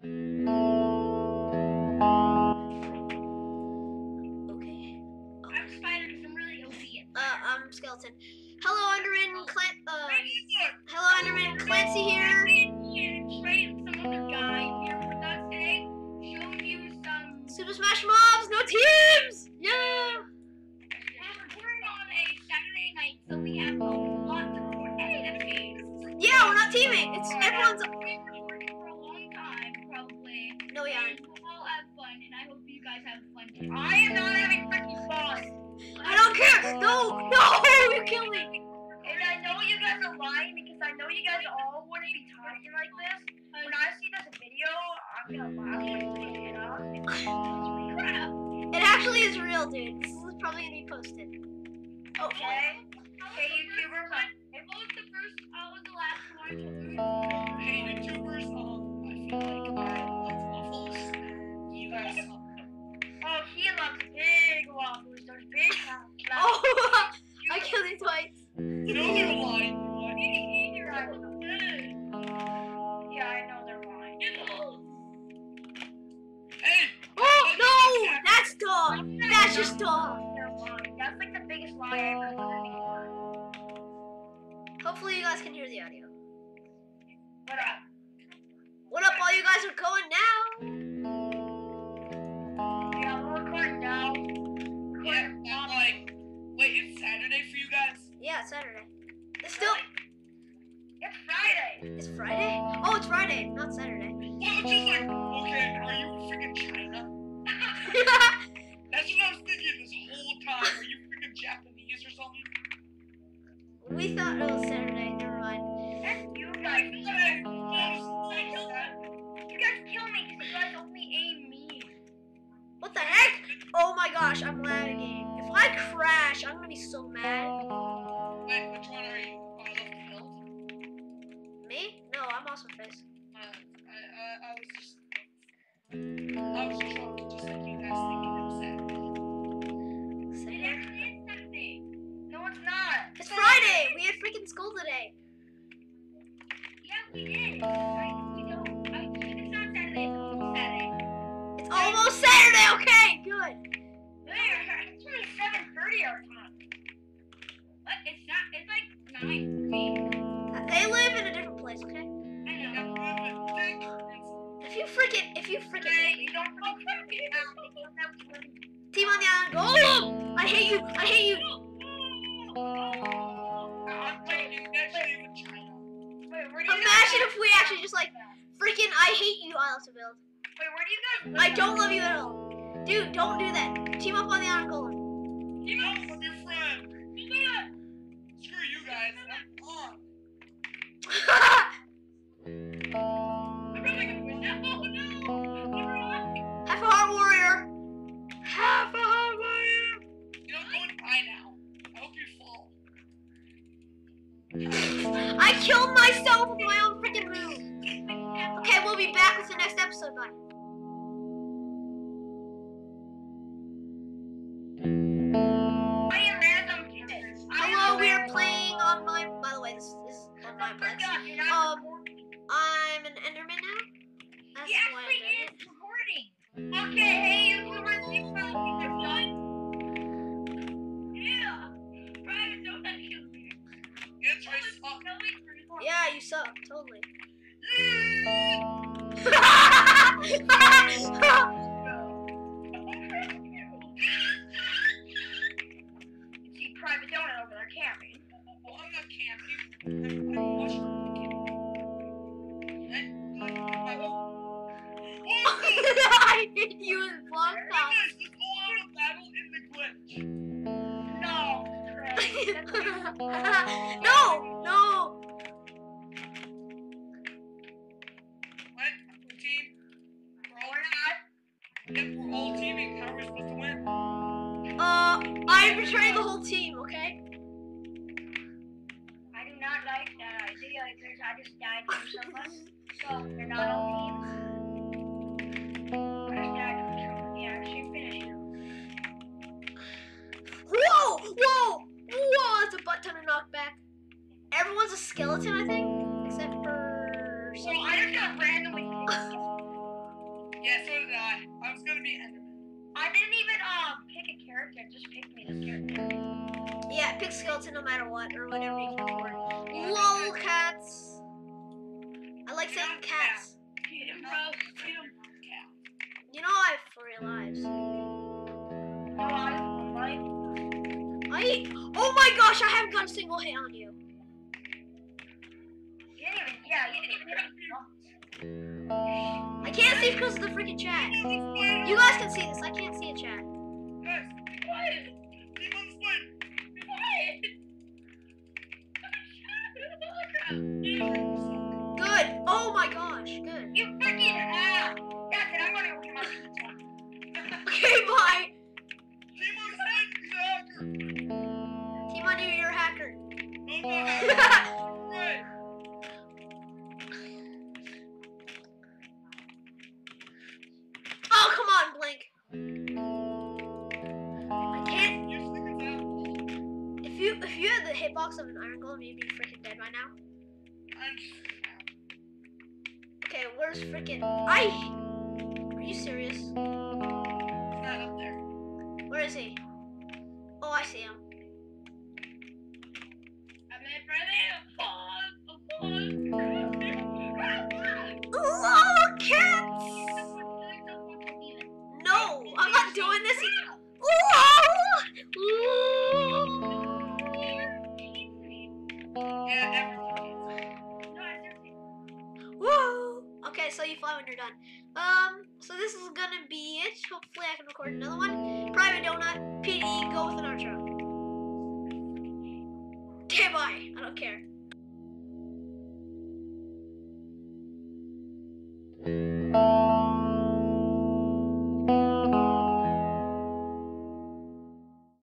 Okay. I'm Spider I'm really. Uh, I'm skeleton. Hello, Enderman. Clan. Uh, hello, Enderman. Clancy here. Here, trade some other guy here with us today. Show you some. Super Smash Mobs. No teams. Yeah. We're recording on a Saturday night, so we have a lot to record. Hey, that's me. Yeah, we're not teaming. It's everyone's. I am not having freaking fun. I don't care. No, no, you kill me. And I know you guys are lying because I know you guys all wouldn't be talking like this. When I see this video, I'm gonna laugh and pick it up. Crap. It actually is real, dude. This is probably gonna be posted. Oh, Okay. Okay, YouTubers. I was the first. I was the last one. Hey YouTubers, um, I feel like he loves big waffles. Those big ones. oh, I killed it twice. You know they're lying, but Yeah, I know they're lying. hey, Oh no, that's dog. That's just dog. That's like the biggest lie I ever heard before. Hopefully you guys can hear the audio. What up? What up, all you guys are going now? It's Saturday. It's still. It's Friday. It's Friday. Oh, it's Friday, not Saturday. Well, I'm just like, okay, are oh, you freaking China? That's what I was thinking this whole time. Are you freaking Japanese or something? we thought it was Saturday. Never mind. That's you guys. You guys, you guys kill me because you guys only aim me. What the heck? Oh my gosh, I'm lagging. If I crash, I'm gonna be so mad. I'm face. Uh, I, I, I was just, I was joking, just like you guys thinking was Saturday. It actually is Saturday. No, it's not. It's Friday. We had freaking school today. Yeah, we did. I, we don't. I, it's not Saturday. It's almost Saturday. It's almost Saturday. Okay, good. Where? It's only seven thirty our time. What? It's not. It's like nine for me. Uh, They live in a different place. Okay. You freaking, if you freaking hate me, you don't know what it is. You don't have to live. team on the island, go. Oh, I hate you. I hate you. Uh, I'm thinking actually even China. Wait, where do you Imagine if we actually just like freaking, I hate you. I also build. Wait, where do you guys? I don't love you at all, dude. Don't do that. Team up on the island, Golem. You know, I killed myself with my own freaking move. Okay, we'll be back with the next episode. Bye. I am random kids. I am Hello, we are playing on my. By the way, this is on my I place. forgot, you're not Um, I'm an Enderman now. That's He why I hit you with block Hey top. guys, let's go on a battle in the glitch. No, Trey. No, no. What? We're team? We're all, We're not. yeah, we're all teaming. How are we supposed to win? Uh, I betrayed the whole team. Okay. I do not like that idea because I just died from someone. So they're not all teams. Everyone's a skeleton, I think, except for. So I just got randomly picked. be Enderman. I didn't even um pick a character. Just pick me this character. Yeah, pick skeleton no matter what, or whatever you can afford. Yeah, Lol, cats. I like saying cats. Feed him, bro. Feed him. Cat. You know I have three lives. No, I was like, I. Oh my gosh, I haven't got a single hit on you. you didn't even, yeah, you didn't even hit me. I can't see because of the freaking chat. Team on the spider. You guys can see this. I can't see a chat. Guys, quiet. Team on the spider. Quiet. Good. Oh my gosh. Good. You freaking ass! That's it, I'm gonna go get my pizza. Okay, bye. Hitbox of an iron golem, you'd be freaking dead by now. Okay, where's freaking I? Are you serious? He's not up there. Where is he? Oh, I see him. Okay, so you fly when you're done. Um, so this is gonna be it. Hopefully, I can record another one. Private donut. PD. Go with an outro. Okay, bye. I don't care.